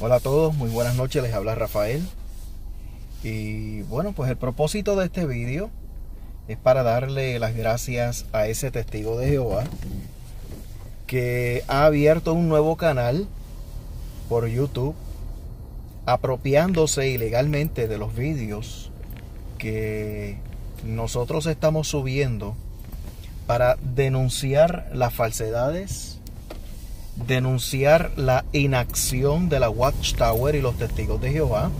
Hola a todos, muy buenas noches, les habla Rafael. Y bueno, pues el propósito de este vídeo es para darle las gracias a ese testigo de Jehová que ha abierto un nuevo canal por YouTube apropiándose ilegalmente de los vídeos que nosotros estamos subiendo para denunciar las falsedades denunciar la inacción de la Watchtower y los testigos de Jehová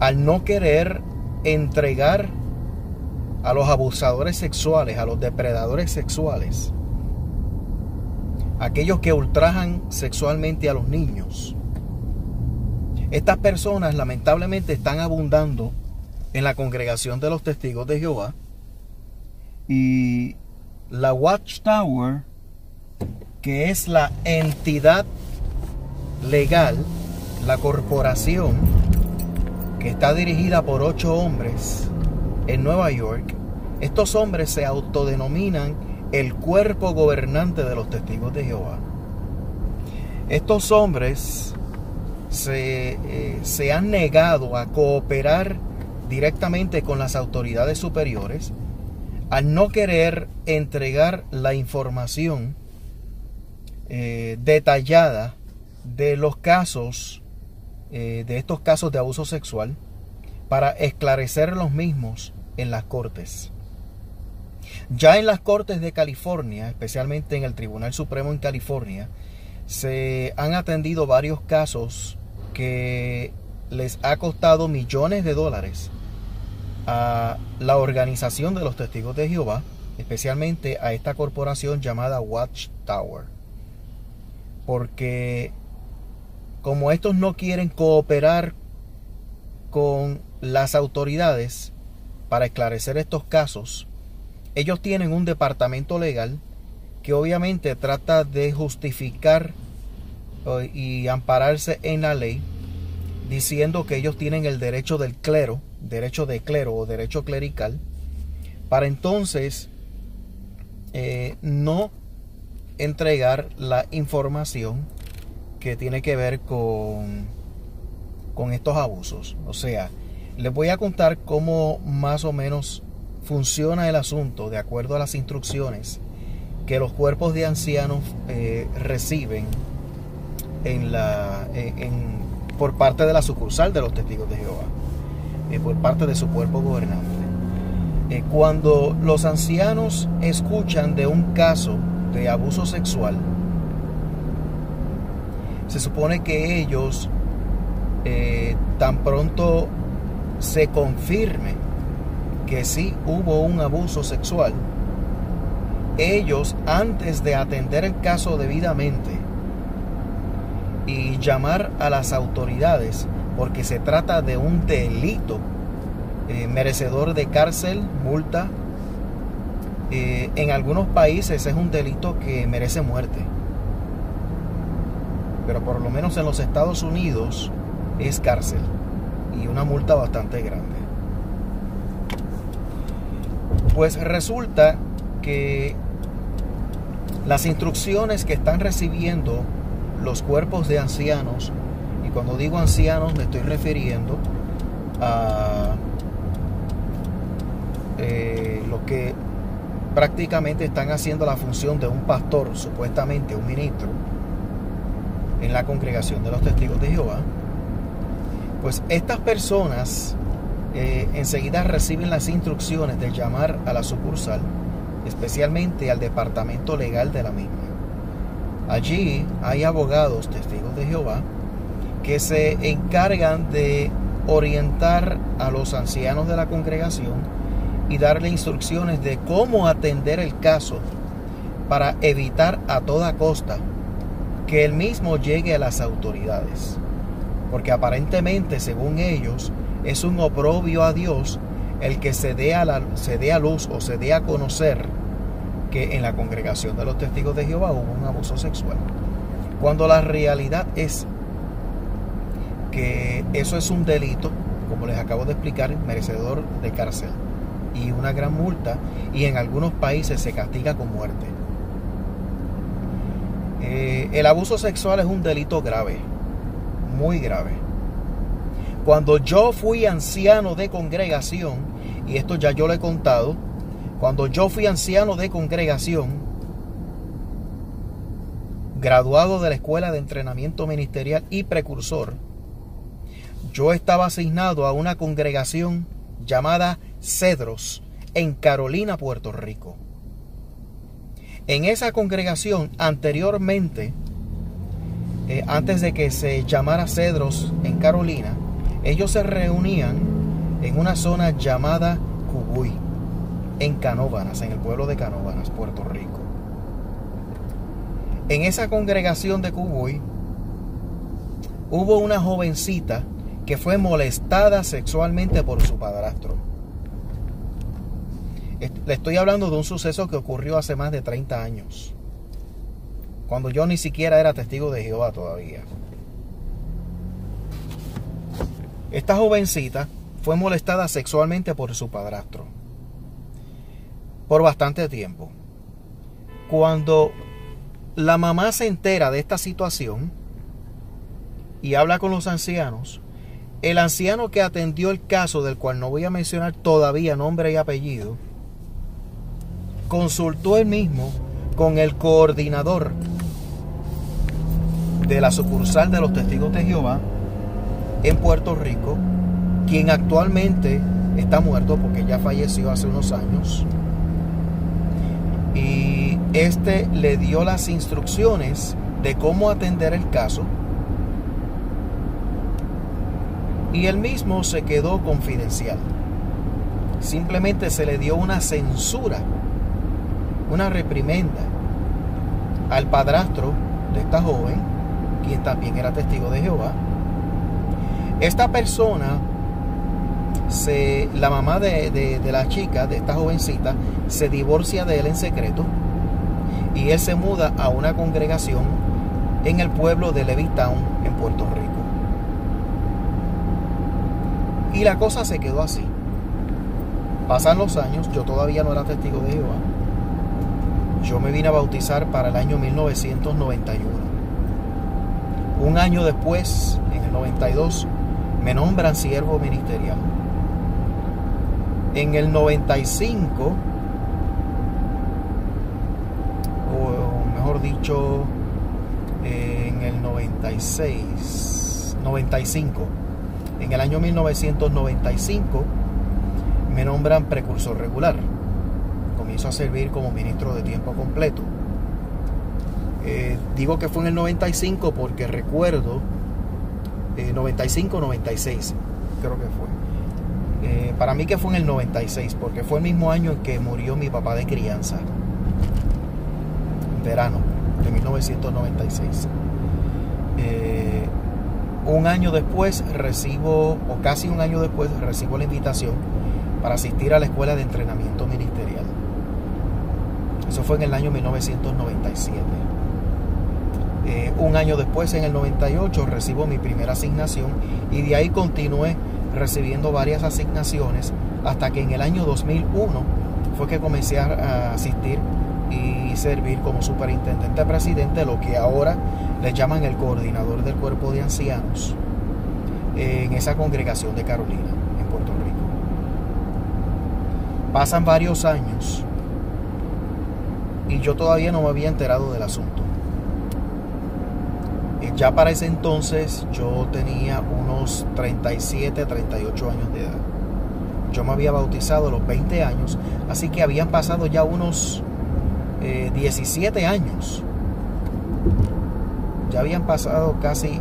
al no querer entregar a los abusadores sexuales, a los depredadores sexuales, aquellos que ultrajan sexualmente a los niños. Estas personas lamentablemente están abundando en la congregación de los testigos de Jehová y la Watchtower que es la entidad legal, la corporación que está dirigida por ocho hombres en Nueva York, estos hombres se autodenominan el cuerpo gobernante de los testigos de Jehová. Estos hombres se, eh, se han negado a cooperar directamente con las autoridades superiores al no querer entregar la información eh, detallada de los casos, eh, de estos casos de abuso sexual, para esclarecer los mismos en las cortes. Ya en las cortes de California, especialmente en el Tribunal Supremo en California, se han atendido varios casos que les ha costado millones de dólares a la organización de los testigos de Jehová, especialmente a esta corporación llamada Watchtower porque como estos no quieren cooperar con las autoridades para esclarecer estos casos, ellos tienen un departamento legal que obviamente trata de justificar eh, y ampararse en la ley diciendo que ellos tienen el derecho del clero, derecho de clero o derecho clerical, para entonces eh, no entregar la información que tiene que ver con, con estos abusos. O sea, les voy a contar cómo más o menos funciona el asunto de acuerdo a las instrucciones que los cuerpos de ancianos eh, reciben en la, en, por parte de la sucursal de los testigos de Jehová, eh, por parte de su cuerpo gobernante. Eh, cuando los ancianos escuchan de un caso de abuso sexual, se supone que ellos, eh, tan pronto se confirme que sí hubo un abuso sexual, ellos antes de atender el caso debidamente y llamar a las autoridades, porque se trata de un delito eh, merecedor de cárcel, multa eh, en algunos países es un delito que merece muerte. Pero por lo menos en los Estados Unidos es cárcel y una multa bastante grande. Pues resulta que las instrucciones que están recibiendo los cuerpos de ancianos, y cuando digo ancianos me estoy refiriendo a eh, lo que prácticamente están haciendo la función de un pastor, supuestamente un ministro, en la congregación de los testigos de Jehová, pues estas personas eh, enseguida reciben las instrucciones de llamar a la sucursal, especialmente al departamento legal de la misma. Allí hay abogados, testigos de Jehová, que se encargan de orientar a los ancianos de la congregación y darle instrucciones de cómo atender el caso para evitar a toda costa que el mismo llegue a las autoridades. Porque aparentemente, según ellos, es un oprobio a Dios el que se dé a, la, se dé a luz o se dé a conocer que en la congregación de los testigos de Jehová hubo un abuso sexual. Cuando la realidad es que eso es un delito, como les acabo de explicar, merecedor de cárcel y una gran multa y en algunos países se castiga con muerte. Eh, el abuso sexual es un delito grave muy grave. Cuando yo fui anciano de congregación, y esto ya yo lo he contado, cuando yo fui anciano de congregación, graduado de la Escuela de Entrenamiento Ministerial y precursor, yo estaba asignado a una congregación llamada Cedros en Carolina, Puerto Rico. En esa congregación anteriormente, eh, antes de que se llamara Cedros en Carolina, ellos se reunían en una zona llamada Cubuy, en Canóvanas, en el pueblo de Canóvanas, Puerto Rico. En esa congregación de Cubuy hubo una jovencita que fue molestada sexualmente por su padrastro. Le estoy hablando de un suceso que ocurrió hace más de 30 años, cuando yo ni siquiera era testigo de Jehová todavía. Esta jovencita fue molestada sexualmente por su padrastro por bastante tiempo. Cuando la mamá se entera de esta situación y habla con los ancianos, el anciano que atendió el caso, del cual no voy a mencionar todavía nombre y apellido, consultó él mismo con el coordinador de la sucursal de los testigos de Jehová en Puerto Rico, quien actualmente está muerto porque ya falleció hace unos años. Y este le dio las instrucciones de cómo atender el caso. Y él mismo se quedó confidencial. Simplemente se le dio una censura, una reprimenda al padrastro de esta joven, quien también era testigo de Jehová, esta persona, se, la mamá de, la chica, de esta jovencita, se divorcia de él en secreto y él se muda a una congregación en el pueblo de Levittown, en Puerto Rico. Y la cosa se quedó así. Pasan los años, yo todavía no era testigo de Jehová. Yo me vine a bautizar para el año 1991. Un año después, en el 92, me nombran siervo ministerial. En el 95, o mejor dicho, en el 96, 95, en el año 1995, me nombran precursor regular. A servir como ministro de tiempo completo. Eh, digo que fue en el 95 porque recuerdo 95, eh, 96, creo que fue. Eh, para mí que fue en el 96, porque fue el mismo año en que murió mi papá de crianza. Verano de 1996. Eh, un año después recibo, o casi un año después, recibo la invitación para asistir a la escuela de entrenamiento ministerial. Eso fue en el año 1997. Eh, un año después, en el 98, recibo mi primera asignación y de ahí continué recibiendo varias asignaciones hasta que en el año 2001 fue que comencé a asistir y servir como superintendente presidente, lo que ahora le llaman el coordinador del cuerpo de ancianos en esa congregación de Carolina, en Puerto Rico. Pasan varios años y yo todavía no me había enterado del asunto. Ya para ese entonces yo tenía unos 37, 38 años de edad. Yo me había bautizado a los 20 años, así que habían pasado ya unos 17 eh, años. Ya habían pasado casi,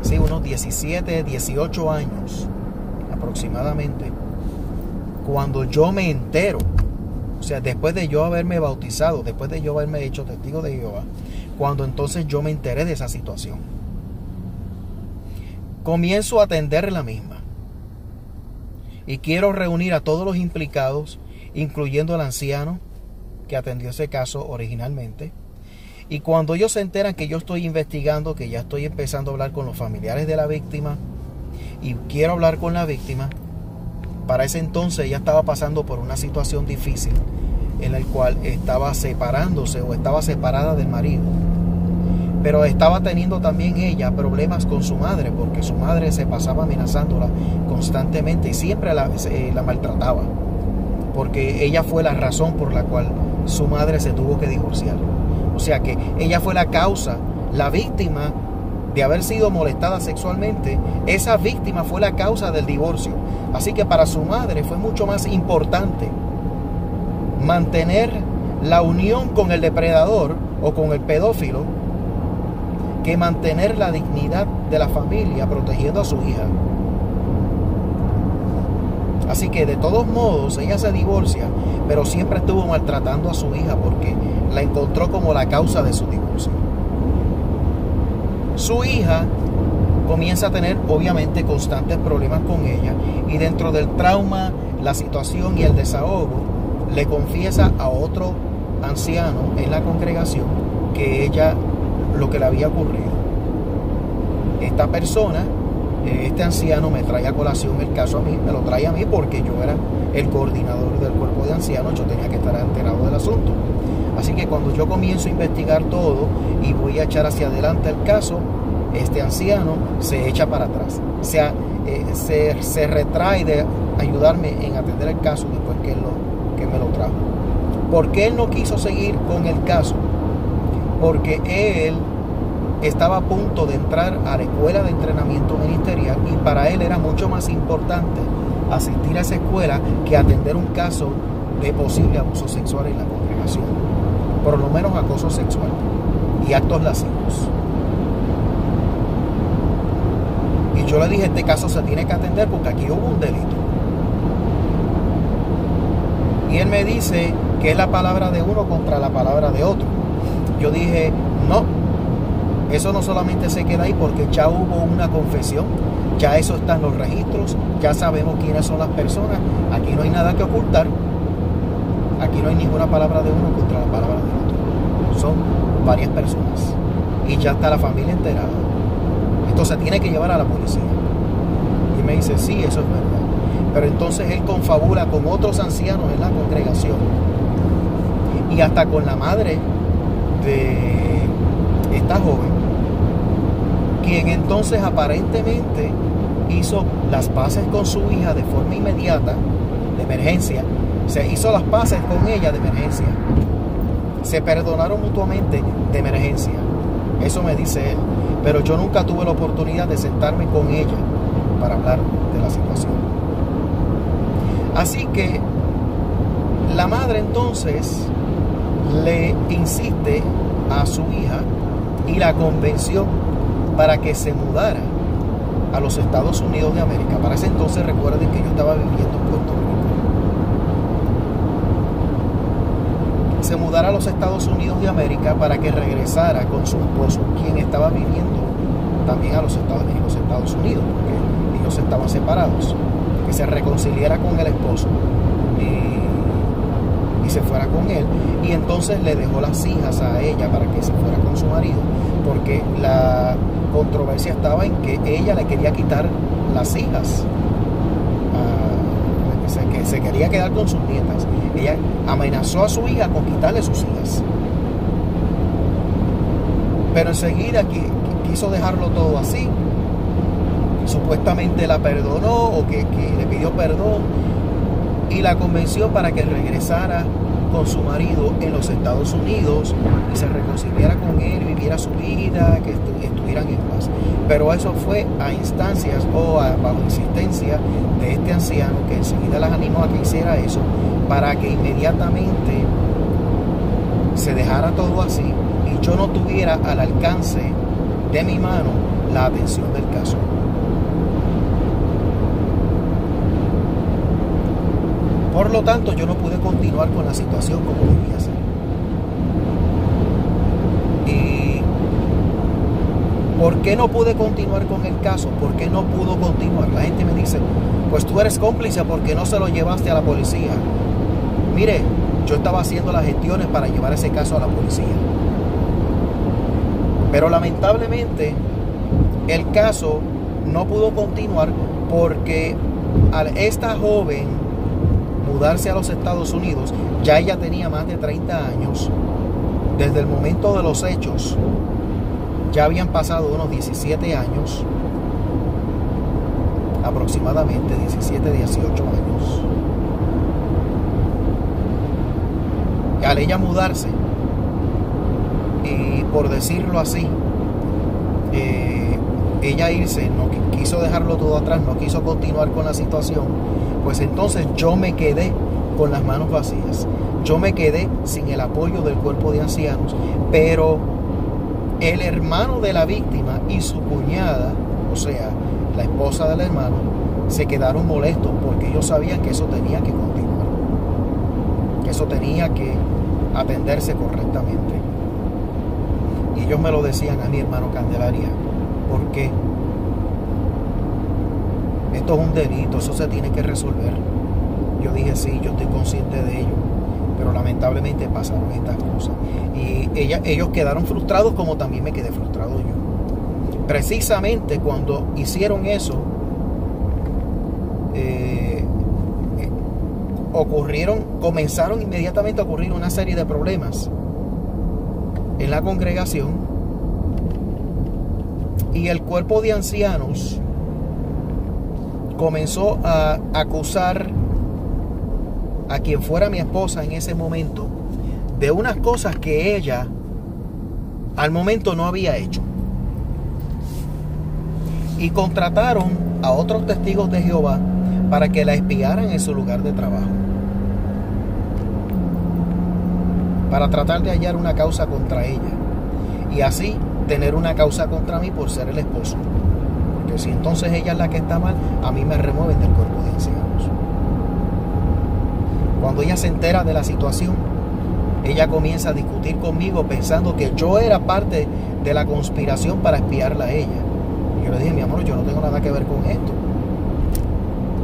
sí, unos 17, 18 años aproximadamente. Cuando yo me entero, sea, después de yo haberme bautizado, después de yo haberme hecho testigo de Jehová, cuando entonces yo me enteré de esa situación. Comienzo a atender la misma. Y quiero reunir a todos los implicados, incluyendo al anciano que atendió ese caso originalmente. Y cuando ellos se enteran que yo estoy investigando, que ya estoy empezando a hablar con los familiares de la víctima y quiero hablar con la víctima, para ese entonces ella estaba pasando por una situación difícil en la cual estaba separándose o estaba separada del marido pero estaba teniendo también ella problemas con su madre, porque su madre se pasaba amenazándola constantemente y siempre la, la maltrataba, porque ella fue la razón por la cual su madre se tuvo que divorciar. O sea que ella fue la causa, la víctima de haber sido molestada sexualmente, esa víctima fue la causa del divorcio. Así que para su madre fue mucho más importante mantener la unión con el depredador o con el pedófilo que mantener la dignidad de la familia protegiendo a su hija. Así que de todos modos ella se divorcia, pero siempre estuvo maltratando a su hija porque la encontró como la causa de su divorcio. Su hija comienza a tener obviamente constantes problemas con ella y dentro del trauma, la situación y el desahogo, le confiesa a otro anciano en la congregación que ella lo que le había ocurrido. Esta persona, eh, este anciano me trae a colación el caso a mí, me lo trae a mí porque yo era el coordinador del cuerpo de ancianos, yo tenía que estar enterado del asunto. Así que cuando yo comienzo a investigar todo y voy a echar hacia adelante el caso, este anciano se echa para atrás. O sea, eh, se, se, retrae de ayudarme en atender el caso después que, lo, me lo trajo. ¿Por qué él no quiso seguir con el caso? Porque él estaba a punto de entrar a la escuela de entrenamiento ministerial y para él era mucho más importante asistir a esa escuela que atender un caso de posible abuso sexual en la congregación. Por lo menos acoso sexual y actos lascivos. Y yo le dije, este caso se tiene que atender porque aquí hubo un delito. Él me dice que es la palabra de uno contra la palabra de otro. Yo dije, no, eso no solamente se queda ahí porque ya hubo una confesión, ya eso está en los registros, ya sabemos quiénes son las personas, aquí no hay nada que ocultar, aquí no hay ninguna palabra de uno contra la palabra de otro, son varias personas y ya está la familia enterada. Entonces tiene que llevar a la policía. Y me dice, sí, eso es verdad. Pero entonces él confabula con otros ancianos en la congregación. Y hasta con la madre de esta joven, quien entonces aparentemente hizo las paces con su hija de forma inmediata, de emergencia, se hizo las paces con ella de emergencia, se perdonaron mutuamente de emergencia, eso me dice él, pero yo nunca tuve la oportunidad de sentarme con ella para hablar de la situación. Así que la madre entonces le insiste a su hija y la convenció para que se mudara a los Estados Unidos de América. Para ese entonces recuerden que yo estaba viviendo en Puerto Rico. Se mudara a los Estados Unidos de América para que regresara con su esposo, quien estaba viviendo también a los Estados, Unidos, porque ellos estaban separados. Que se reconciliara con el esposo y se fuera con él. Y entonces le dejó las hijas a ella para que se fuera con su marido, porque la controversia estaba en que ella le quería quitar las hijas. Ah, que se quería quedar con sus nietas. Ella amenazó a su hija con quitarle sus hijas. Pero enseguida quiso dejarlo todo así. Supuestamente la perdonó o que, le pidió perdón y la convenció para que regresara con su marido en los Estados Unidos y se reconciliara con él, viviera su vida, que estuvieran en paz. Pero eso fue a instancias o a, bajo insistencia de este anciano que enseguida las animó a que hiciera eso para que inmediatamente se dejara todo así y yo no tuviera al alcance de mi mano la atención del caso. Por lo tanto, yo no pude continuar con la situación como debía ser. ¿Y por qué no pude continuar con el caso? ¿Por qué no pudo continuar? La gente me dice, pues tú eres cómplice porque no se lo llevaste a la policía. Mire, yo estaba haciendo las gestiones para llevar ese caso a la policía. Pero lamentablemente el caso no pudo continuar porque a esta joven mudarse a los Estados Unidos, ya ella tenía más de 30 años. Desde el momento de los hechos, Ya habían pasado unos 17 años, aproximadamente 17, 18 años. Al ella mudarse, y por decirlo así, eh, ella irse, no quiso dejarlo todo atrás, no quiso continuar con la situación, pues entonces yo me quedé con las manos vacías. Yo me quedé sin el apoyo del cuerpo de ancianos, pero el hermano de la víctima y su cuñada, o sea, la esposa del hermano, se quedaron molestos porque ellos sabían que eso tenía que continuar, que eso tenía que atenderse correctamente. Y ellos me lo decían a mi hermano Candelaria, ¿por qué? Esto es un delito, eso se tiene que resolver. Yo dije, sí, yo estoy consciente de ello, pero lamentablemente pasaron estas cosas. Y ellos quedaron frustrados como también me quedé frustrado yo. Precisamente cuando hicieron eso, eh, eh, ocurrieron, comenzaron inmediatamente a ocurrir una serie de problemas en la congregación y el cuerpo de ancianos comenzó a acusar a quien fuera mi esposa en ese momento de unas cosas que ella al momento no había hecho. Y contrataron a otros testigos de Jehová para que la espiaran en su lugar de trabajo. Para tratar de hallar una causa contra ella. Y así tener una causa contra mí por ser el esposo. Porque si entonces ella es la que está mal, a mí me remueven del cuerpo de ancianos. Cuando ella se entera de la situación, ella comienza a discutir conmigo pensando que yo era parte de la conspiración para espiarla a ella. Yo le dije, mi amor, yo no tengo nada que ver con esto.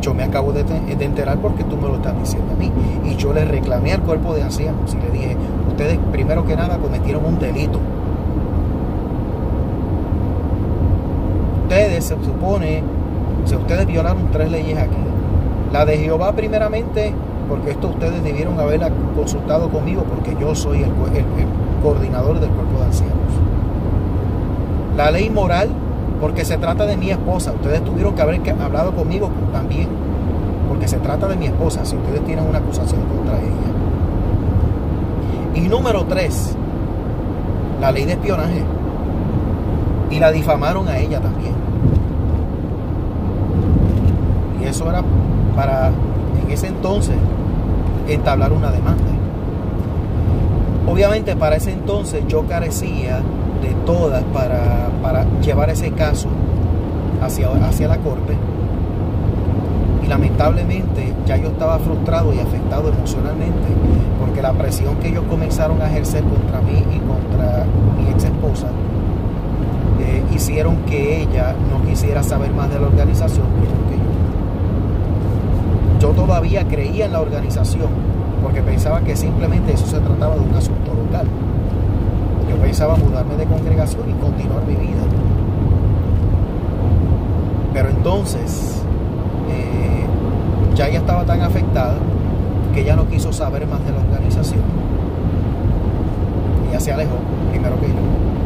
Yo me acabo de, enterar porque tú me lo estás diciendo a mí. Y yo le reclamé al cuerpo de ancianos y le dije, ustedes primero que nada cometieron un delito. Ustedes se supone, si ustedes violaron tres leyes aquí. La de Jehová primeramente porque esto ustedes debieron haberla consultado conmigo porque yo soy el, coordinador del cuerpo de ancianos. La ley moral, porque se trata de mi esposa, ustedes tuvieron que haber hablado conmigo también, porque se trata de mi esposa, si ustedes tienen una acusación contra ella. Y número tres, la ley de espionaje. Y la difamaron a ella también. Y eso era para, en ese entonces, entablar una demanda. Obviamente para ese entonces yo carecía de todas para, para llevar ese caso hacia, hacia la corte y lamentablemente ya yo estaba frustrado y afectado emocionalmente porque la presión que ellos comenzaron a ejercer contra mí y contra mi ex esposa hicieron que ella no quisiera saber más de la organización yo todavía creía en la organización porque pensaba que simplemente eso se trataba de un asunto local. Yo pensaba mudarme de congregación y continuar mi vida. Pero entonces eh, ya ella estaba tan afectada que ella no quiso saber más de la organización. Ella se alejó, primero que yo.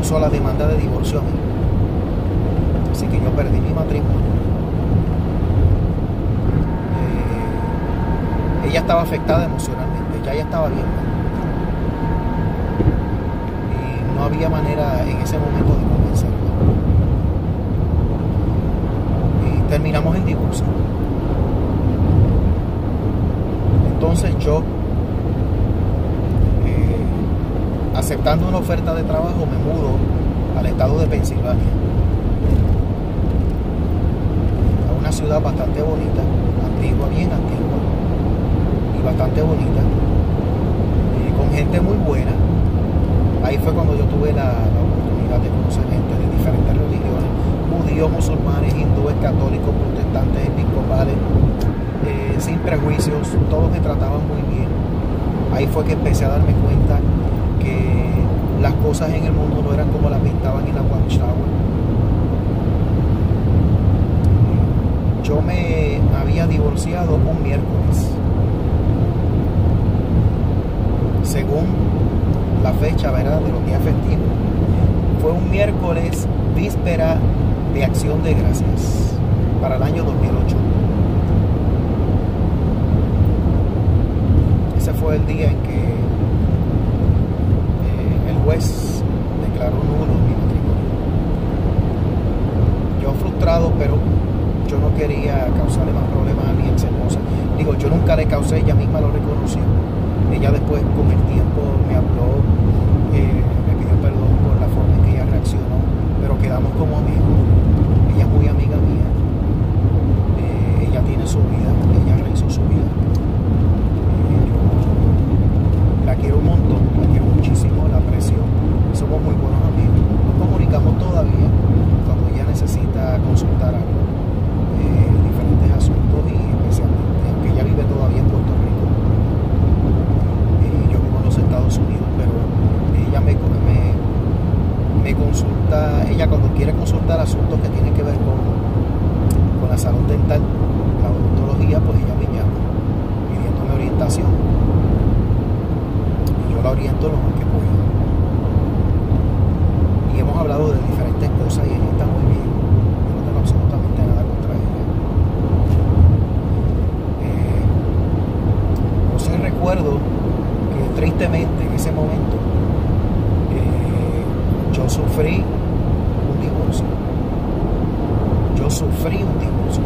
Eh, me puso a la demanda de divorcio a mí. Así que yo perdí mi matrimonio ella estaba afectada emocionalmente, ya ella estaba bien. Y no había manera en ese momento de convencerla. Y terminamos en divorcio. Entonces yo, eh, aceptando una oferta de trabajo, me mudo al estado de Pensilvania. A una ciudad bastante bonita, antigua, bien antigua bastante bonita, con gente muy buena. Ahí fue cuando yo tuve la, oportunidad de conocer gente de diferentes religiones, judíos, musulmanes, hindúes, católicos, protestantes, episcopales, eh, sin prejuicios, todos me trataban muy bien. Ahí fue que empecé a darme cuenta que las cosas en el mundo no eran como las pintaban en la Watchtower. Yo me había divorciado un miércoles según la fecha ¿verdad? de los días festivos. fue un miércoles víspera de acción de gracias para el año 2008. Ese fue el día en que juez declaró nulo mi matrimonio. Yo frustrado, pero yo no quería causarle más problemas a mi ex esposa. Digo, yo nunca le causé, ella misma lo reconoció. Ella después con el tiempo me habló, eh, me pidió perdón por la forma en que ella reaccionó, pero quedamos como amigos. Ella es muy amiga mía. Eh, ella tiene su vida, ella realizó su vida. Eh, la quiero un montón, la quiero muchísimo, la aprecio. Somos muy buenos amigos. Nos comunicamos todavía cuando ella necesita consultar algo, diferentes asuntos y especialmente, aunque ella vive todavía en Puerto Rico, yo vivo en los Estados Unidos, pero ella me, me, consulta, ella cuando quiere consultar asuntos que tienen que ver con, con la salud dental, la odontología, pues ella me llama pidiéndome orientación. Y yo la oriento lo más que hemos hablado de diferentes cosas y está muy bien. Yo no tengo absolutamente nada contra ella. Eh, yo sí recuerdo que tristemente en ese momento eh, yo sufrí un divorcio. Yo sufrí un divorcio.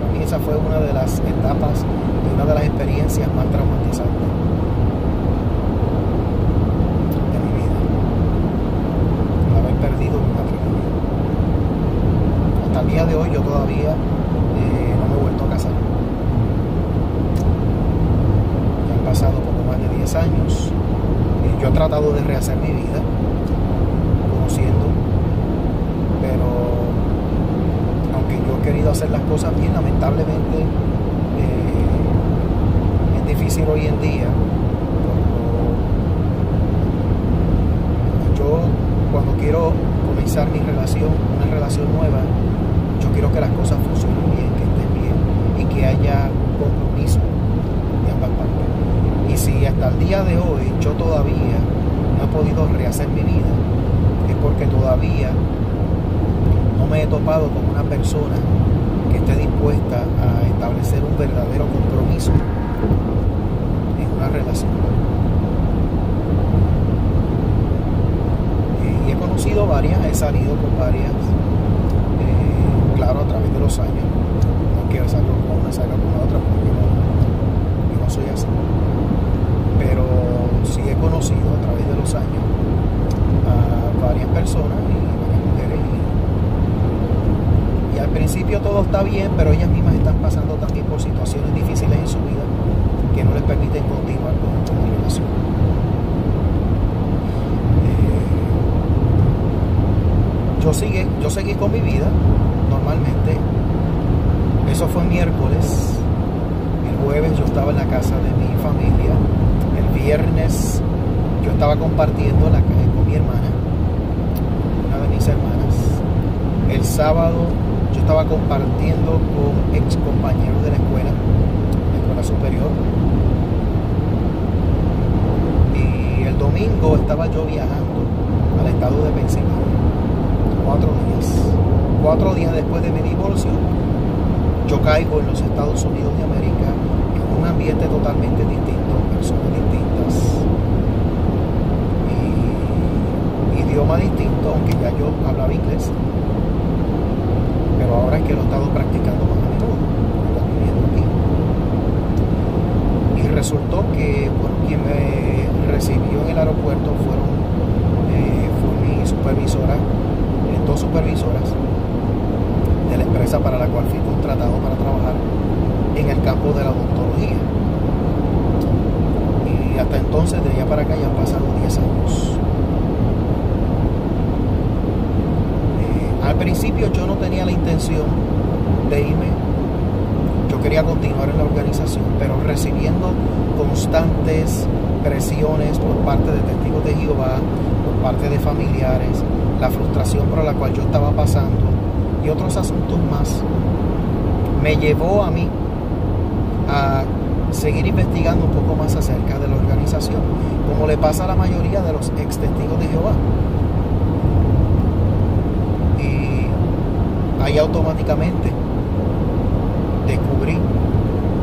Para mí esa fue una de las etapas y una de las experiencias más traumatizantes de mi vida. El haber perdido mi matrimonio. Hasta el día de hoy yo todavía eh, no me he vuelto a casar. Ya han pasado poco más de 10 años. Eh, yo he tratado de rehacer mi vida, conociendo, pero aunque yo he querido hacer las cosas bien, lamentablemente eh, es difícil hoy en día. Cuando yo cuando quiero comenzar mi relación, una relación nueva, yo quiero que las cosas funcionen bien, que estén bien y que haya compromiso de ambas partes. Y si hasta el día de hoy yo todavía no he podido rehacer mi vida, es porque todavía no me he topado con una persona que esté dispuesta a establecer un verdadero compromiso en una relación. Y he conocido varias, he salido con varias, eh, claro, a través de los años. No quiero salgo con una, salgo con otra, porque yo no, yo no soy así. Pero sí he conocido a través de los años a varias personas y varias mujeres. Y, y al principio todo está bien, pero ellas mismas están pasando también por situaciones difíciles en su vida que no les permiten continuar con, la relación. yo, sigue, yo seguí con mi vida normalmente. Eso fue miércoles. El jueves yo estaba en la casa de mi familia. El viernes yo estaba compartiendo la, con mi hermana, una de mis hermanas. El sábado estaba compartiendo con ex compañeros de la escuela, la escuela superior. Y el domingo estaba yo viajando al estado de Pensilvania cuatro días. Cuatro días después de mi divorcio, yo caigo en los Estados Unidos de América en un ambiente totalmente distinto, personas distintas, y idioma distinto, aunque ya yo hablaba inglés, ahora es que lo he estado practicando más a menudo, viviendo aquí. Y resultó que, quien me recibió en el aeropuerto fueron, eh, fue mi supervisora dos supervisoras de la empresa para la cual fui contratado para trabajar en el campo de la odontología. Y hasta entonces, de allá para acá, ya han pasado 10 años. Eh, al principio yo no tenía la intención de irme. Yo quería continuar en la organización, pero recibiendo constantes presiones por parte de testigos de Jehová, por parte de familiares, la frustración por la cual yo estaba pasando y otros asuntos más, me llevó a mí a seguir investigando un poco más acerca de la organización, como le pasa a la mayoría de los ex testigos de Jehová. Ahí automáticamente descubrí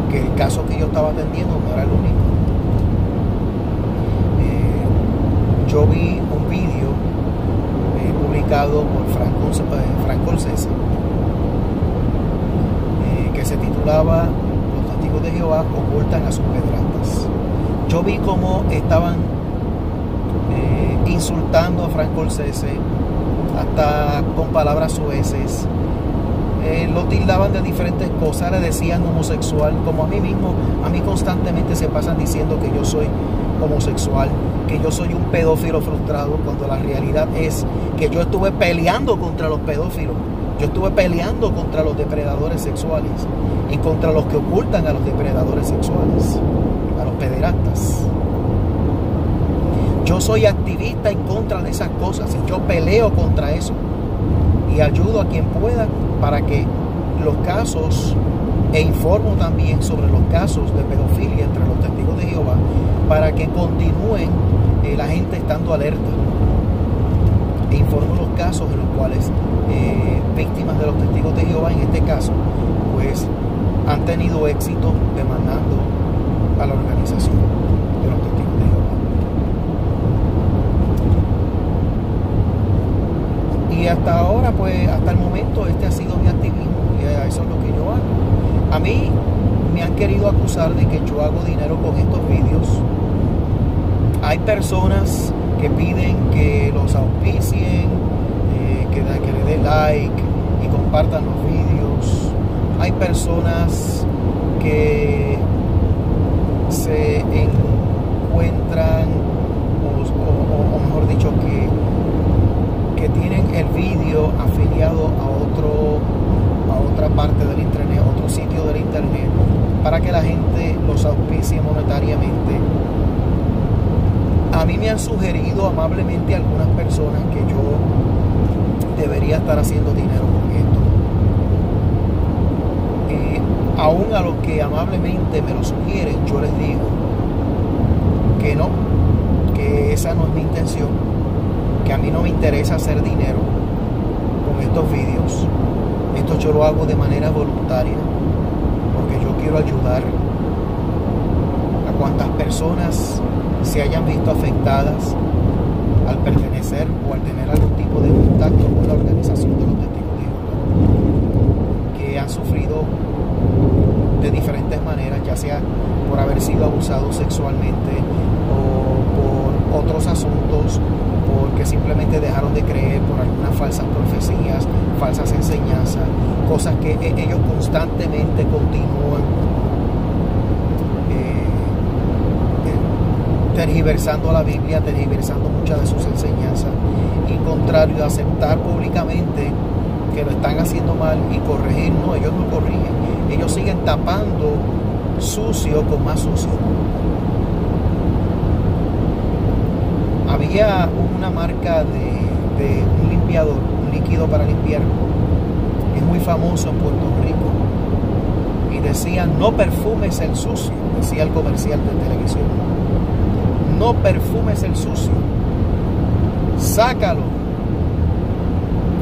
que el caso que yo estaba atendiendo no era el único. Eh, yo vi un vídeo eh, publicado por Franco, eh, eh, que se titulaba Los testigos de Jehová ocultan a sus pedratas. Yo vi cómo estaban insultando a Franco Olcese hasta con palabras sueces eh, lo tildaban de diferentes cosas, le decían homosexual, como a mí mismo, a mí constantemente se pasan diciendo que yo soy homosexual, que yo soy un pedófilo frustrado, cuando la realidad es que yo estuve peleando contra los pedófilos, yo estuve peleando contra los depredadores sexuales y contra los que ocultan a los depredadores sexuales, a los pederastas. Yo soy activista en contra de esas cosas y yo peleo contra eso y ayudo a quien pueda para que los casos e informo también sobre los casos de pedofilia entre los testigos de Jehová para que continúen eh, la gente estando alerta. E informo los casos en los cuales eh, víctimas de los testigos de Jehová en este caso pues han tenido éxito demandando a la organización de los testigos de Jehová y hasta ahora pues hasta el momento este ha sido mi activismo y eso es lo que yo hago. A mí me han querido acusar de que yo hago dinero con estos vídeos. Hay personas que piden que los auspicien, eh, que, que le den like y compartan los vídeos. Hay personas que se encuentran, o mejor dicho, que que tienen el vídeo afiliado a otro a otra parte del internet, otro sitio del internet, para que la gente los auspicie monetariamente. A mí me han sugerido amablemente algunas personas que yo debería estar haciendo dinero con esto. Y aún a los que amablemente me lo sugieren, yo les digo que no, que esa no es mi intención a mí no me interesa hacer dinero con estos vídeos. Esto yo lo hago de manera voluntaria porque yo quiero ayudar a cuantas personas se hayan visto afectadas al pertenecer o al tener algún tipo de contacto con la organización de los testigos de que han sufrido de diferentes maneras, ya sea por haber sido abusados sexualmente o por otros asuntos porque simplemente dejaron de creer por algunas falsas profecías, falsas enseñanzas, cosas que e-, ellos constantemente continúan eh, eh, tergiversando la Biblia, tergiversando muchas de sus enseñanzas, y contrario a aceptar públicamente que lo están haciendo mal y corregir, no, ellos no corrigen, ellos siguen tapando sucio con más sucio. Una marca de, un limpiador, un líquido para limpiar, es muy famoso en Puerto Rico. Y decía, no perfumes el sucio, decía el comercial de televisión. No perfumes el sucio, sácalo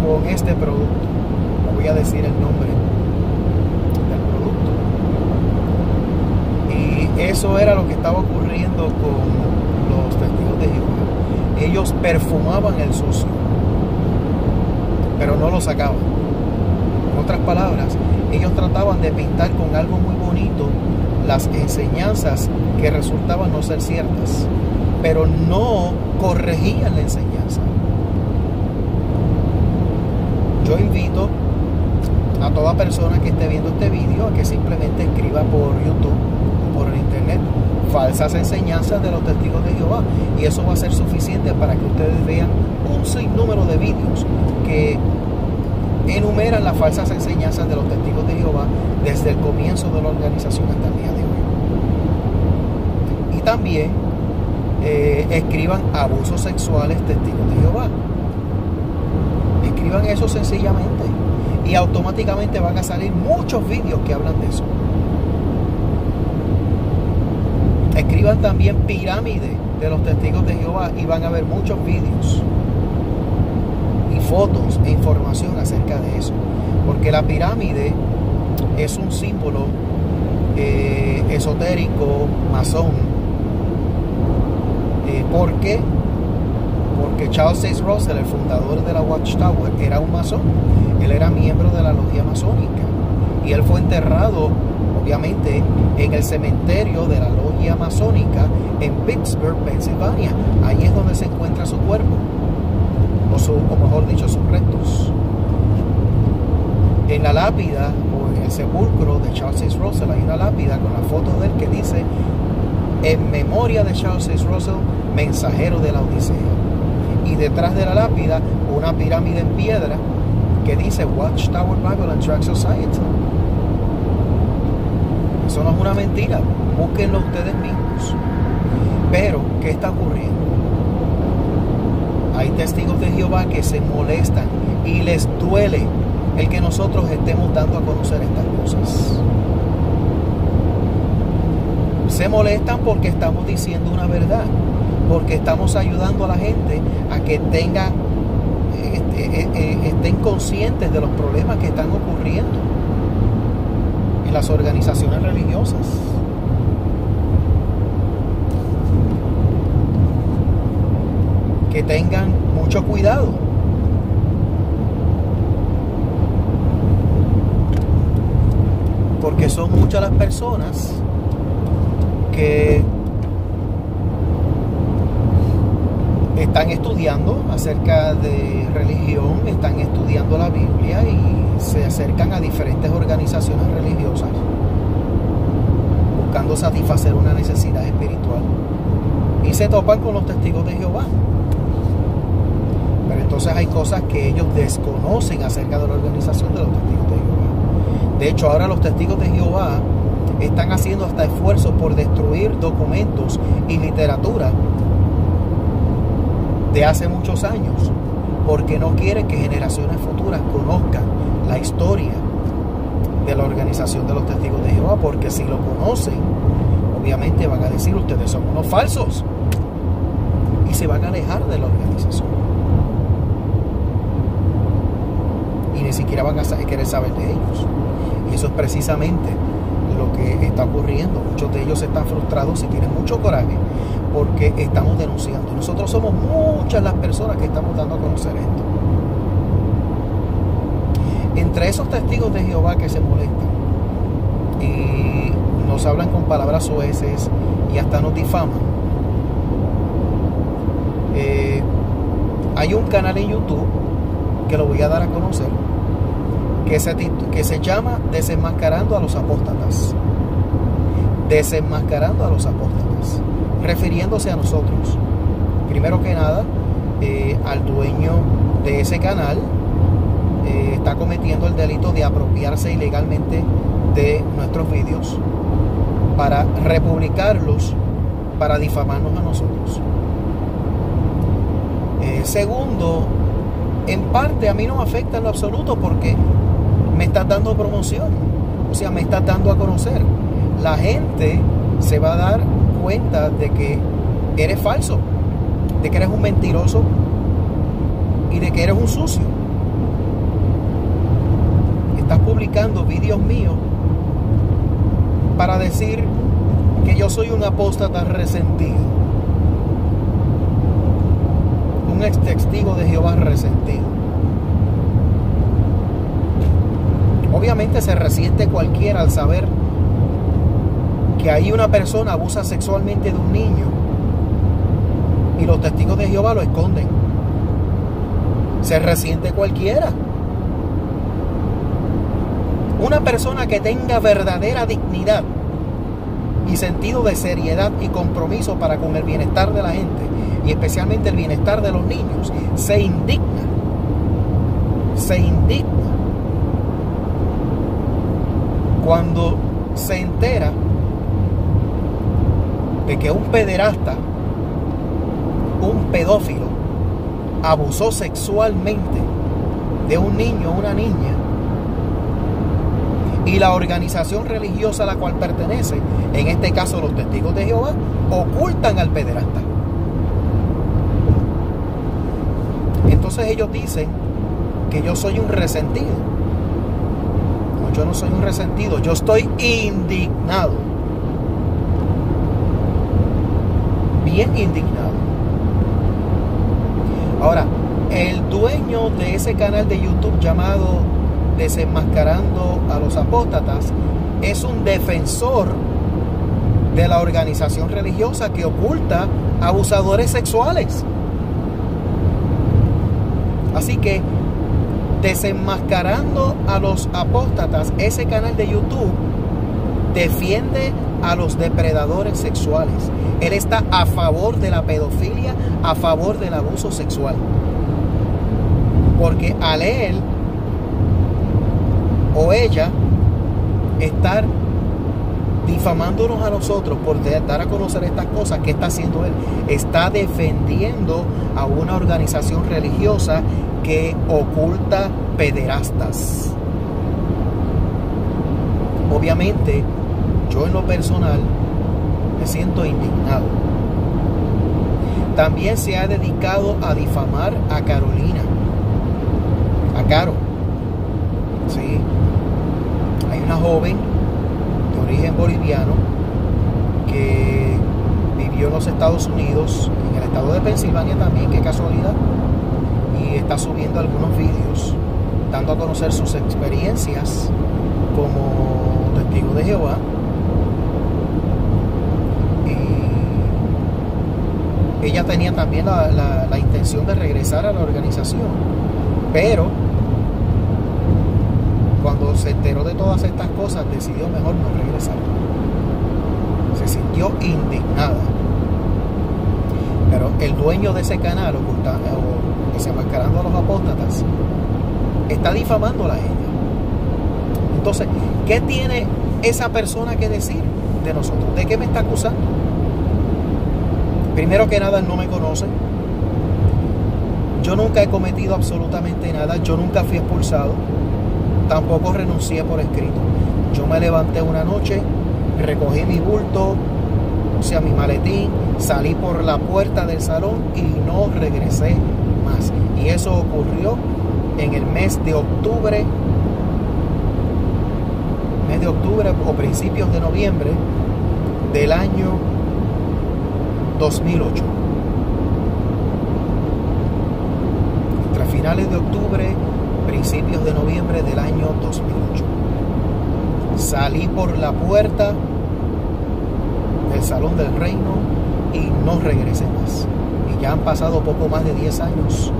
con este producto. Voy a decir el nombre del producto. Y eso era lo que estaba ocurriendo con los testigos de Jehová ellos perfumaban el sucio, pero no lo sacaban. En otras palabras, ellos trataban de pintar con algo muy bonito las enseñanzas que resultaban no ser ciertas, pero no corregían la enseñanza. Yo invito a toda persona que esté viendo este vídeo a que simplemente escriba por YouTube o por el internet falsas enseñanzas de los testigos de Jehová. Y eso va a ser suficiente para que ustedes vean un sinnúmero de vídeos que enumeran las falsas enseñanzas de los testigos de Jehová desde el comienzo de la organización hasta el día de hoy. Y también eh, escriban abusos sexuales testigos de Jehová. Escriban eso sencillamente y automáticamente van a salir muchos vídeos que hablan de eso. También pirámide de los testigos de Jehová y van a ver muchos vídeos. Y fotos e información acerca de eso. Porque la pirámide es un símbolo eh, esotérico, masón. Eh, ¿Por qué? Porque Charles H. Russell, el fundador de la Watchtower, era un masón. Él era miembro de la logia masónica. Y él fue enterrado, obviamente, en el cementerio de la logia masónica en Pittsburgh, Pensilvania. Ahí es donde se encuentra su cuerpo. O, su, o mejor dicho, sus restos. En la lápida o en el sepulcro de Charles H. Russell hay una lápida con la foto de él que dice en memoria de Charles H. Russell, mensajero de la Odisea. Y detrás de la lápida una pirámide en piedra que dice Watchtower Bible and Tract Society. Eso no es una mentira, búsquenlo ustedes mismos. Pero, ¿qué está ocurriendo? Hay testigos de Jehová que se molestan y les duele el que nosotros estemos dando a conocer estas cosas. Se molestan porque estamos diciendo una verdad, porque estamos ayudando a la gente a que tenga, estén conscientes de los problemas que están ocurriendo en las organizaciones religiosas. Que tengan mucho cuidado porque son muchas las personas que están estudiando acerca de religión, están estudiando la Biblia y se acercan a diferentes organizaciones religiosas buscando satisfacer una necesidad espiritual y se topan con los testigos de Jehová. Pero entonces hay cosas que ellos desconocen acerca de la organización de los testigos de Jehová. De hecho, ahora los testigos de Jehová están haciendo hasta esfuerzos por destruir documentos y literatura de hace muchos años, porque no quieren que generaciones futuras conozcan la historia de la organización de los testigos de Jehová, porque si lo conocen, obviamente van a decir ustedes son unos falsos y se van a alejar de la organización. Y ni siquiera van a querer saber de ellos. Y eso es precisamente lo que está ocurriendo. Muchos de ellos están frustrados y tienen mucho coraje porque estamos denunciando. Nosotros somos muchas las personas que estamos dando a conocer esto. Entre esos testigos de Jehová que se molestan y nos hablan con palabras sueces y hasta nos difaman, eh, hay un canal en YouTube que lo voy a dar a conocer que se, que se llama Desenmascarando a los Apóstatas. Desenmascarando a los Apóstatas. Refiriéndose a nosotros. Primero que nada, eh, al dueño de ese canal eh, está cometiendo el delito de apropiarse ilegalmente de nuestros vídeos para republicarlos, para difamarnos a nosotros. Eh, segundo, en parte a mí no me afecta en lo absoluto porque me estás dando promoción, o sea, me estás dando a conocer. La gente se va a dar de que eres falso, de que eres un mentiroso y de que eres un sucio. Estás publicando vídeos míos para decir que yo soy un apóstata resentido. Un ex testigo de Jehová resentido. Obviamente se resiente cualquiera al saber que ahí una persona abusa sexualmente de un niño y los testigos de Jehová lo esconden. Se resiente cualquiera. Una persona que tenga verdadera dignidad y sentido de seriedad y compromiso para con el bienestar de la gente y especialmente el bienestar de los niños, se indigna. Se indigna cuando se entera de que un pederasta, un pedófilo, abusó sexualmente de un niño o una niña y la organización religiosa a la cual pertenece, en este caso los testigos de Jehová, ocultan al pederasta. Entonces ellos dicen que yo soy un resentido. No, yo no soy un resentido, yo estoy indignado. Bien indignado. Ahora, el dueño de ese canal de YouTube llamado Desenmascarando a los Apóstatas es un defensor de la organización religiosa que oculta abusadores sexuales. Así que desenmascarando a los apóstatas, ese canal de YouTube defiende a los depredadores sexuales. Él está a favor de la pedofilia, a favor del abuso sexual. Porque al él o ella estar difamándonos a nosotros por dar a conocer estas cosas, ¿qué está haciendo él? Está defendiendo a una organización religiosa que oculta pederastas. Obviamente, yo en lo personal me siento indignado. También se ha dedicado a difamar a Carolina, a Caro. Sí. Hay una joven origen boliviano que vivió en los Estados Unidos, en el estado de Pensilvania también, qué casualidad, y está subiendo algunos vídeos dando a conocer sus experiencias como testigo de Jehová. Y ella tenía también la, la intención de regresar a la organización, pero cuando se enteró de todas estas cosas, decidió mejor no regresar. Se sintió indignada. Pero el dueño de ese canal, ocultando, o desenmascarando a los apóstatas, está difamándola a ella. Entonces, ¿qué tiene esa persona que decir de nosotros? ¿De qué me está acusando? Primero que nada, no me conoce. Yo nunca he cometido absolutamente nada. Yo nunca fui expulsado tampoco renuncié por escrito. Yo me levanté una noche, recogí mi bulto, o sea, mi maletín, salí por la puerta del salón y no regresé más. Y eso ocurrió en el mes de octubre, mes de octubre o principios de noviembre del año 2008. Entre finales de octubre principios de noviembre del año 2008. Salí por la puerta del Salón del Reino y no regresé más. Y ya han pasado poco más de 10 años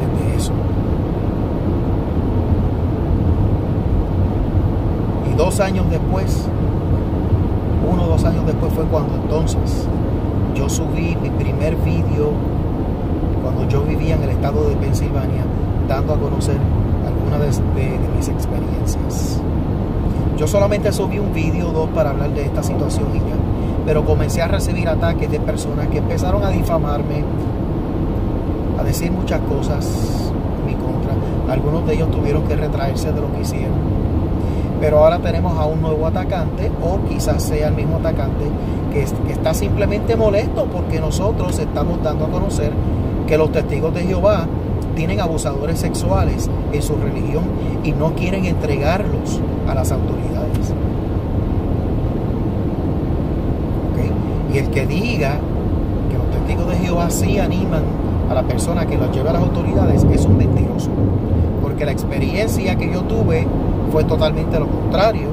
desde eso. Y dos años después, uno o dos años después fue cuando entonces yo subí mi primer vídeo cuando yo vivía en el estado de Pensilvania, dando a conocer de, mis experiencias. Yo solamente subí un vídeo o dos para hablar de esta situación y ya. Pero comencé a recibir ataques de personas que empezaron a difamarme, a decir muchas cosas en mi contra. Algunos de ellos tuvieron que retraerse de lo que hicieron. Pero ahora tenemos a un nuevo atacante, o quizás sea el mismo atacante, que, está simplemente molesto porque nosotros estamos dando a conocer que los testigos de Jehová tienen abusadores sexuales en su religión y no quieren entregarlos a las autoridades. Y el que diga que los testigos de Jehová sí animan a la persona que los lleve a las autoridades es un mentiroso. Porque la experiencia que yo tuve fue totalmente lo contrario.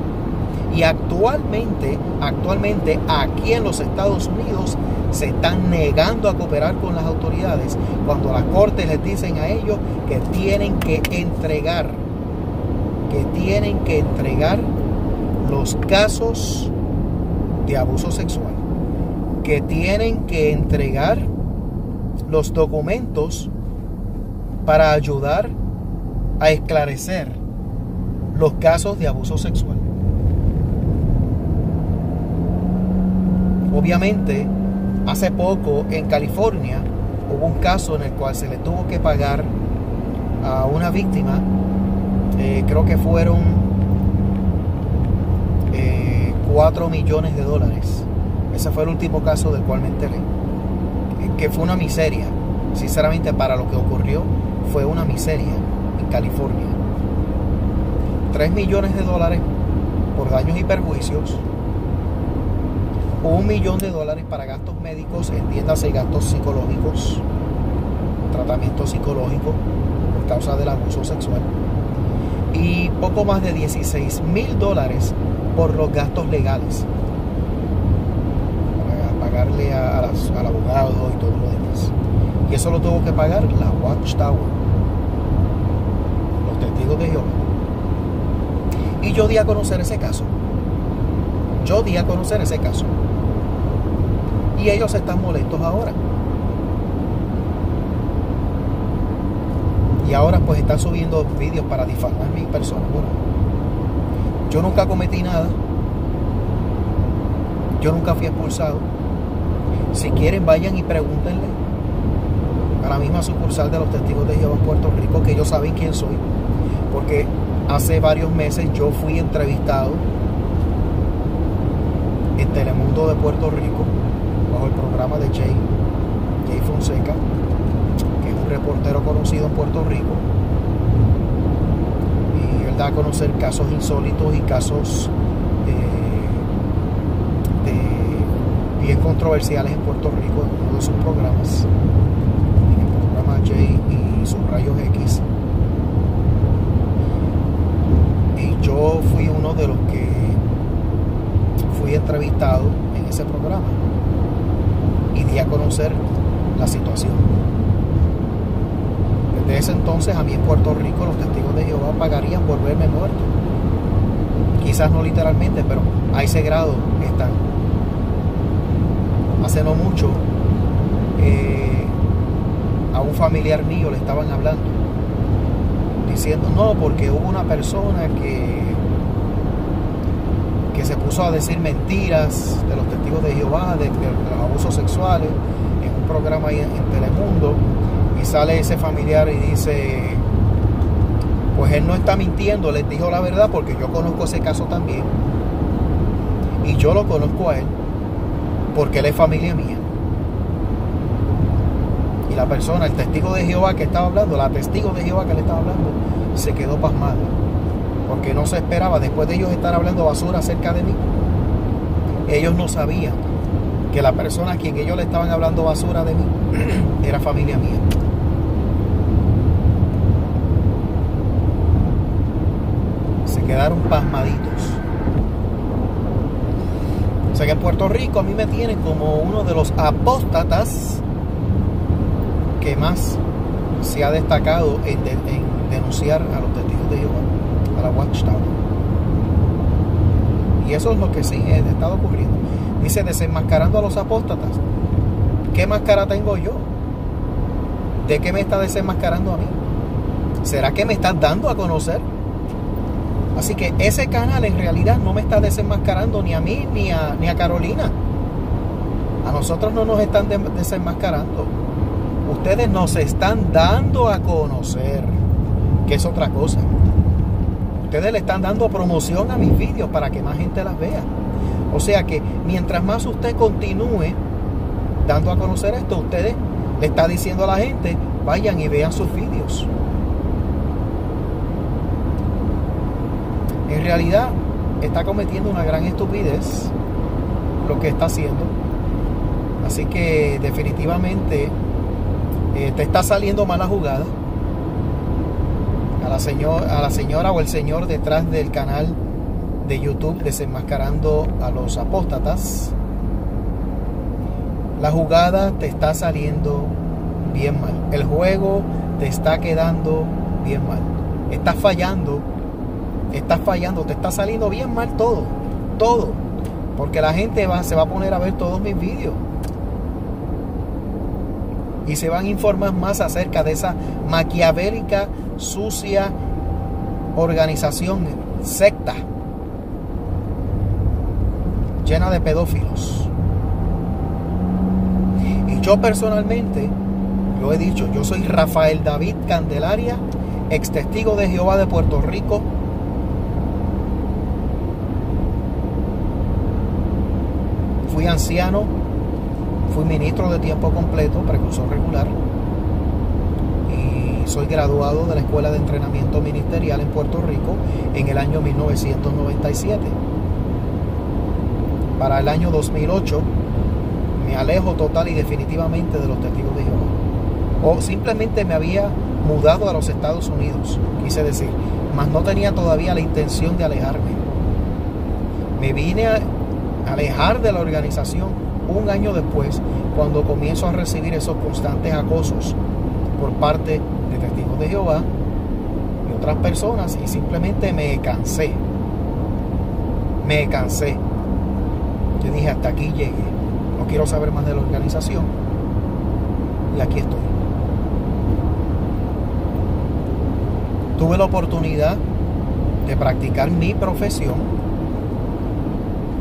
Y actualmente, actualmente aquí en los Estados Unidos se están negando a cooperar con las autoridades cuando las cortes les dicen a ellos que tienen que entregar, que tienen que entregar los casos de abuso sexual, que tienen que entregar los documentos para ayudar a esclarecer los casos de abuso sexual. Obviamente, Hace poco en California hubo un caso en el cual se le tuvo que pagar a una víctima, eh, creo que fueron 4 eh, millones de dólares. Ese fue el último caso del cual me enteré. Que fue una miseria. Sinceramente, para lo que ocurrió, fue una miseria. en California. 3 millones de dólares por daños y perjuicios. Un millón de dólares para gastos médicos, entiéndase gastos psicológicos, tratamiento psicológico por causa del abuso sexual. Y poco más de 16 mil dólares por los gastos legales. Para pagarle a, al abogado y todo lo demás. Y eso lo tuvo que pagar la Watchtower. Los testigos de Jehová. Y yo di a conocer ese caso. Yo di a conocer ese caso. Y ellos están molestos ahora. Y ahora pues están subiendo vídeos para difamar a mi persona. Bueno, yo nunca cometí nada. Yo nunca fui expulsado. Si quieren, vayan y pregúntenle a la misma sucursal de los testigos de Jehová Puerto Rico que ellos saben quién soy. Porque hace varios meses yo fui entrevistado en Telemundo de Puerto Rico bajo el programa de Jay, Jay Fonseca, que es un reportero conocido en Puerto Rico. Y él da a conocer casos insólitos y casos eh, de, bien controversiales en Puerto Rico en uno de sus programas, en el programa Jay y sus rayos X. Y yo fui uno de los que fui entrevistado en ese programa y di a conocer la situación. Desde ese entonces a mí en Puerto Rico los testigos de Jehová pagarían por verme muerto. Quizás no literalmente, pero a ese grado están. Hace no mucho eh, a un familiar mío le estaban hablando, diciendo, no, porque hubo una persona que que se puso a decir mentiras de los testigos de Jehová, de, los abusos sexuales, en un programa ahí en, en, Telemundo, y sale ese familiar y dice, pues él no está mintiendo, les dijo la verdad porque yo conozco ese caso también, y yo lo conozco a él, porque él es familia mía. Y la persona, el testigo de Jehová que estaba hablando, la testigo de Jehová que le estaba hablando, se quedó pasmada porque no se esperaba, después de ellos estar hablando basura acerca de mí, ellos no sabían que la persona a quien ellos le estaban hablando basura de mí era familia mía. Se quedaron pasmaditos. O sea que en Puerto Rico a mí me tienen como uno de los apóstatas que más se ha destacado en, en denunciar a los testigos de Jehová la Watchtower. Y eso es lo que sí ha estado ocurriendo. Dice, desenmascarando a los apóstatas. ¿Qué máscara tengo yo? ¿De qué me está desenmascarando a mí? ¿Será que me estás dando a conocer? Así que ese canal en realidad no me está desenmascarando ni a mí ni a, ni a Carolina. A nosotros no nos están desenmascarando. Ustedes nos están dando a conocer, que es otra cosa. Ustedes le están dando promoción a mis vídeos para que más gente las vea. O sea que mientras más usted continúe dando a conocer esto, usted le está diciendo a la gente, vayan y vean sus vídeos. En realidad está cometiendo una gran estupidez lo que está haciendo. Así que definitivamente eh, te está saliendo mala jugada a la, a la señora o el señor detrás del canal de YouTube desenmascarando a los apóstatas. La jugada te está saliendo bien mal. El juego te está quedando bien mal. Estás fallando. Estás fallando. Te está saliendo bien mal todo. Todo. Porque la gente va, se va a poner a ver todos mis vídeos. Y se van a informar más acerca de esa maquiavélica sucia organización, secta, llena de pedófilos. Y yo personalmente, lo he dicho, yo soy Rafael David Candelaria, ex testigo de Jehová de Puerto Rico. Fui anciano, fui ministro de tiempo completo, precursor regular soy graduado de la Escuela de Entrenamiento Ministerial en Puerto Rico en el año 1997. Para el año 2008 me alejo total y definitivamente de los testigos de Jehová. O simplemente me había mudado a los Estados Unidos, quise decir, mas no tenía todavía la intención de alejarme. Me vine a alejar de la organización un año después, cuando comienzo a recibir esos constantes acosos por parte de testigos de Jehová y otras personas y simplemente me cansé. Me cansé. Yo dije, hasta aquí llegué. No quiero saber más de la organización. Y aquí estoy. Tuve la oportunidad de practicar mi profesión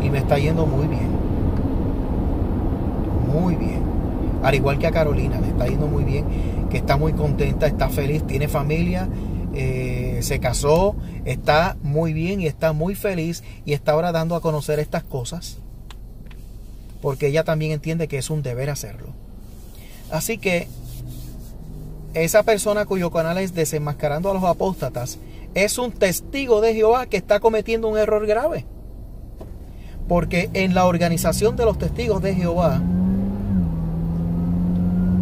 y me está yendo muy bien. Muy bien. Al igual que a Carolina, le está yendo muy bien, que está muy contenta, está feliz, tiene familia, eh, se casó, está muy bien y está muy feliz y está ahora dando a conocer estas cosas, porque ella también entiende que es un deber hacerlo. Así que esa persona cuyo canal es desenmascarando a los apóstatas es un testigo de Jehová que está cometiendo un error grave. Porque en la organización de los testigos de Jehová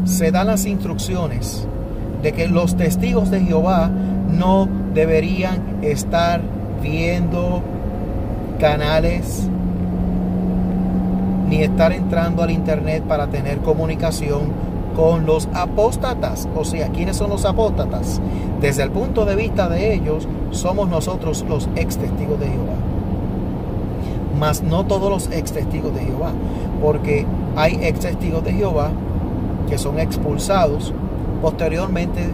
se dan las instrucciones de que los testigos de Jehová no deberían estar viendo canales ni estar entrando al internet para tener comunicación con los apóstatas. O sea, ¿quiénes son los apóstatas? Desde el punto de vista de ellos, somos nosotros los ex testigos de Jehová mas no todos los ex testigos de Jehová, porque hay ex testigos de Jehová que son expulsados, posteriormente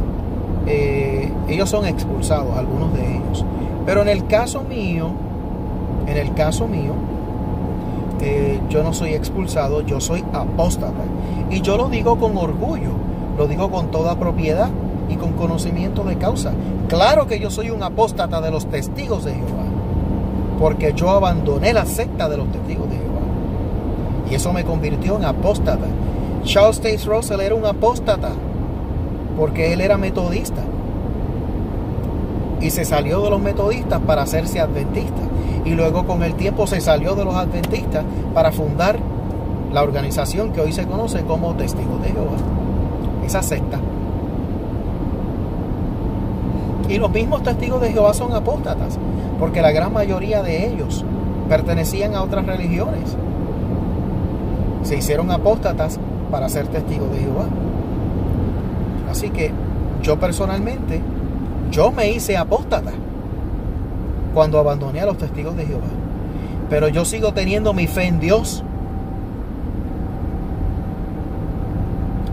eh, ellos son expulsados, algunos de ellos. Pero en el caso mío, en el caso mío, eh, yo no soy expulsado, yo soy apóstata. Y yo lo digo con orgullo, lo digo con toda propiedad y con conocimiento de causa. Claro que yo soy un apóstata de los testigos de Jehová porque yo abandoné la secta de los testigos de Jehová. Y eso me convirtió en apóstata. Charles Taze Russell era un apóstata porque él era metodista. Y se salió de los metodistas para hacerse adventista. Y luego con el tiempo se salió de los adventistas para fundar la organización que hoy se conoce como Testigos de Jehová. Esa secta. Y los mismos testigos de Jehová son apóstatas porque la gran mayoría de ellos pertenecían a otras religiones. Se hicieron apóstatas para ser testigos de Jehová. Así que yo personalmente, yo me hice apóstata cuando abandoné a los testigos de Jehová. Pero yo sigo teniendo mi fe en Dios.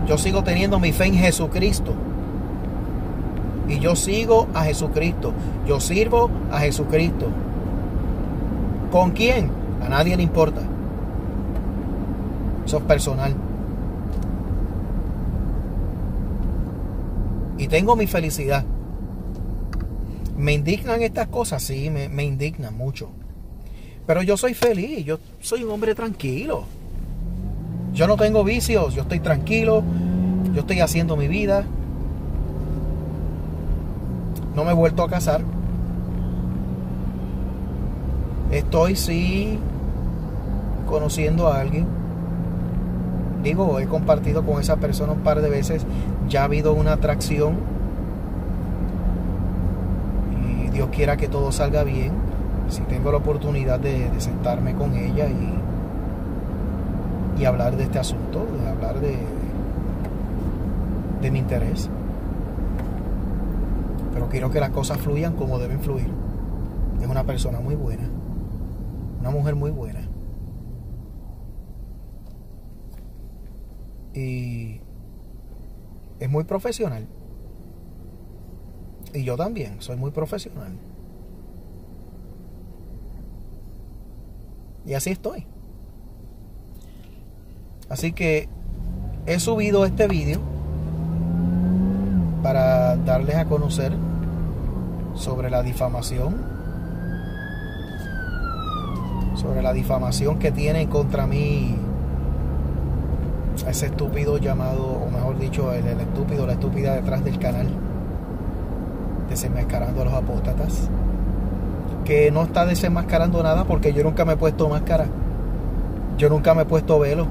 Yo sigo teniendo mi fe en Jesucristo. Y yo sigo a Jesucristo. Yo sirvo a Jesucristo. ¿Con quién? A nadie le importa. Eso es personal. Y tengo mi felicidad. ¿Me indignan estas cosas? Sí, me, me indignan mucho. Pero yo soy feliz, yo soy un hombre tranquilo. Yo no tengo vicios, yo estoy tranquilo, yo estoy haciendo mi vida. No me he vuelto a casar. Estoy sí conociendo a alguien. Digo, he compartido con esa persona un par de veces. Ya ha habido una atracción. Y Dios quiera que todo salga bien. Si tengo la oportunidad de, sentarme con ella y, y hablar de este asunto, de hablar de, de mi interés pero quiero que las cosas fluyan como deben fluir. Es una persona muy buena, una mujer muy buena. Y es muy profesional. Y yo también soy muy profesional. Y así estoy. Así que he subido este vídeo para darles a conocer sobre la difamación, sobre la difamación que tiene contra mí ese estúpido llamado, o mejor dicho, el, estúpido, la estúpida detrás del canal, desenmascarando a los apóstatas, que no está desenmascarando nada porque yo nunca me he puesto máscara, yo nunca me he puesto velo.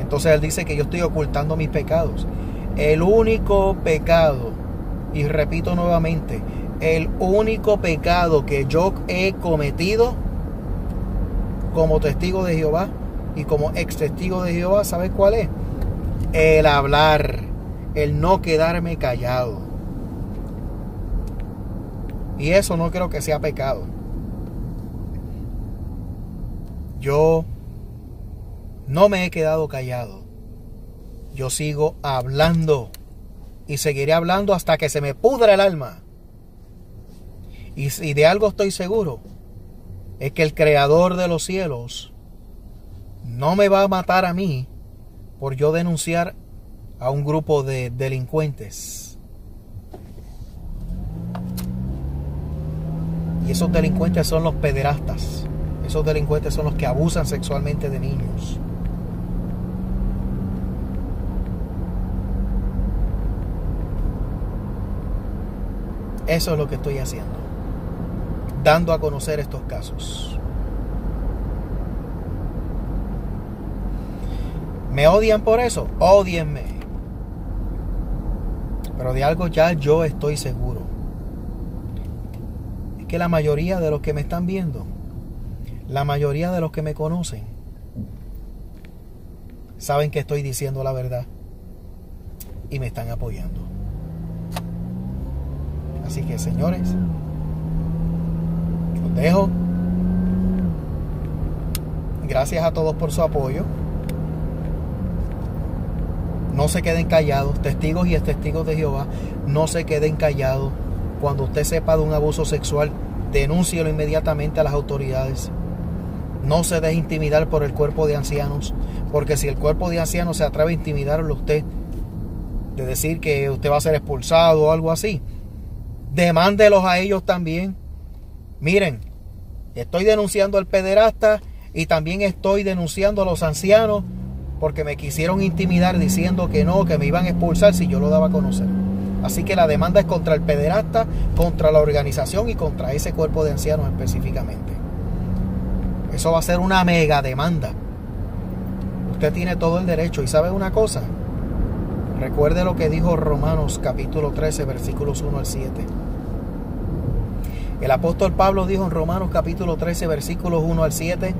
Entonces él dice que yo estoy ocultando mis pecados. El único pecado, y repito nuevamente, el único pecado que yo he cometido como testigo de Jehová y como ex testigo de Jehová, ¿sabes cuál es? El hablar, el no quedarme callado. Y eso no creo que sea pecado. Yo no me he quedado callado. Yo sigo hablando y seguiré hablando hasta que se me pudra el alma. Y si de algo estoy seguro, es que el creador de los cielos no me va a matar a mí por yo denunciar a un grupo de delincuentes. Y esos delincuentes son los pederastas. Esos delincuentes son los que abusan sexualmente de niños. Eso es lo que estoy haciendo. Dando a conocer estos casos. ¿Me odian por eso? Odienme. Pero de algo ya yo estoy seguro. Es que la mayoría de los que me están viendo, la mayoría de los que me conocen, saben que estoy diciendo la verdad y me están apoyando. Así que señores, los dejo. Gracias a todos por su apoyo. No se queden callados, testigos y testigos de Jehová, no se queden callados. Cuando usted sepa de un abuso sexual, denúncielo inmediatamente a las autoridades. No se deje intimidar por el cuerpo de ancianos, porque si el cuerpo de ancianos se atreve a intimidarlo a usted, de decir que usted va a ser expulsado o algo así, demándelos a ellos también. Miren, estoy denunciando al pederasta y también estoy denunciando a los ancianos porque me quisieron intimidar diciendo que no, que me iban a expulsar si yo lo daba a conocer. Así que la demanda es contra el pederasta, contra la organización y contra ese cuerpo de ancianos específicamente. Eso va a ser una mega demanda. Usted tiene todo el derecho y sabe una cosa. Recuerde lo que dijo Romanos capítulo 13 versículos 1 al 7. El apóstol Pablo dijo en Romanos capítulo 13 versículos 1 al 7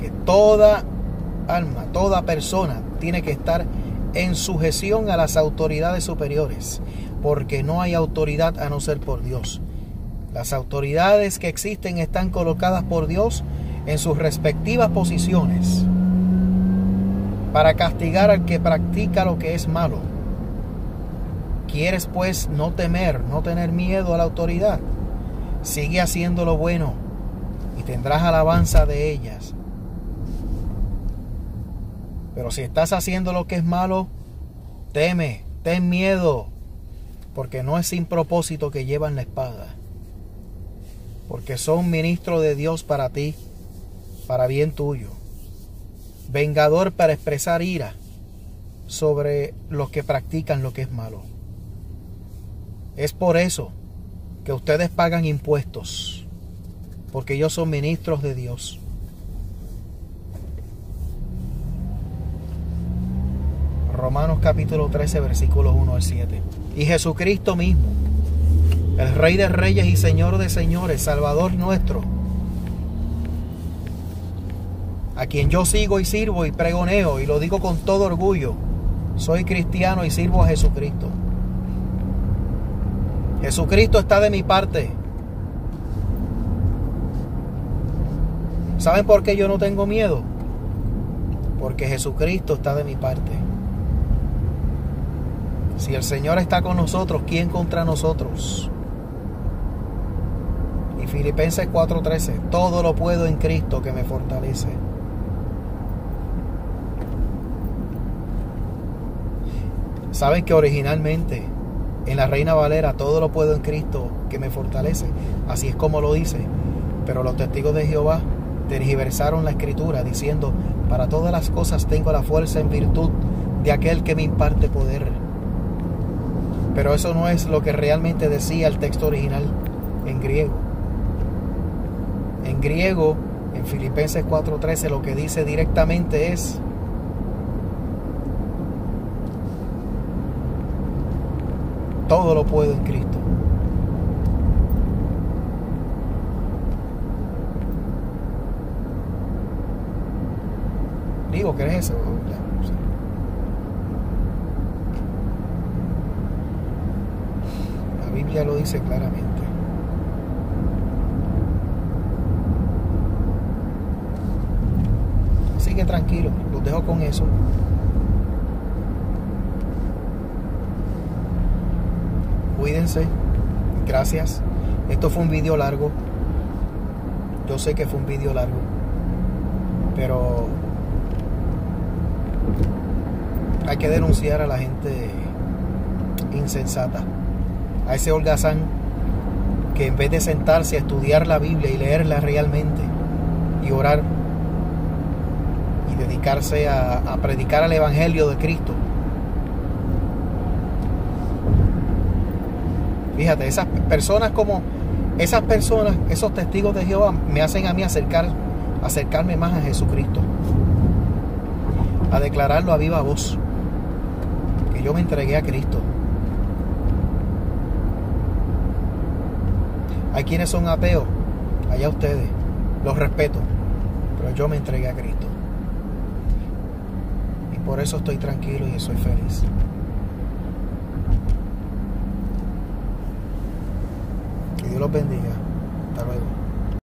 que toda alma, toda persona tiene que estar en sujeción a las autoridades superiores, porque no hay autoridad a no ser por Dios. Las autoridades que existen están colocadas por Dios en sus respectivas posiciones para castigar al que practica lo que es malo. ¿Quieres pues no temer, no tener miedo a la autoridad? Sigue haciendo lo bueno y tendrás alabanza de ellas pero si estás haciendo lo que es malo, teme, ten miedo, porque no es sin propósito que llevan la espada, porque son ministro de Dios para ti, para bien tuyo, vengador para expresar ira sobre los que practican lo que es malo. Es por eso que ustedes pagan impuestos, porque ellos son ministros de Dios. Romanos capítulo 13, versículos 1 al 7. Y Jesucristo mismo, el Rey de Reyes y Señor de Señores, Salvador nuestro, a quien yo sigo y sirvo y pregoneo, y lo digo con todo orgullo, soy cristiano y sirvo a Jesucristo. Jesucristo está de mi parte. ¿Saben por qué yo no tengo miedo? Porque Jesucristo está de mi parte. Si el Señor está con nosotros, ¿quién contra nosotros? Y Filipenses 4:13, todo lo puedo en Cristo que me fortalece. Saben que originalmente en la Reina Valera todo lo puedo en Cristo que me fortalece. Así es como lo dice. Pero los testigos de Jehová tergiversaron la escritura diciendo, para todas las cosas tengo la fuerza en virtud de aquel que me imparte poder. Pero eso no es lo que realmente decía el texto original en griego. En griego, en Filipenses 4:13, lo que dice directamente es, todo lo puedo en Cristo. Digo, ¿qué es eso? La Biblia lo dice claramente. Así que tranquilo, los dejo con eso. Cuídense. Gracias. Esto fue un vídeo largo. Yo sé que fue un vídeo largo. Pero hay que denunciar a la gente insensata. A ese holgazán que en vez de sentarse a estudiar la Biblia y leerla realmente y orar y dedicarse a, predicar el Evangelio de Cristo, Fíjate, esas personas como esas personas, esos testigos de Jehová me hacen a mí acercar, acercarme más a Jesucristo. A declararlo a viva voz. Que yo me entregué a Cristo. Hay quienes son ateos, allá ustedes, los respeto, pero yo me entregué a Cristo. Y por eso estoy tranquilo y soy feliz. Dios los bendiga.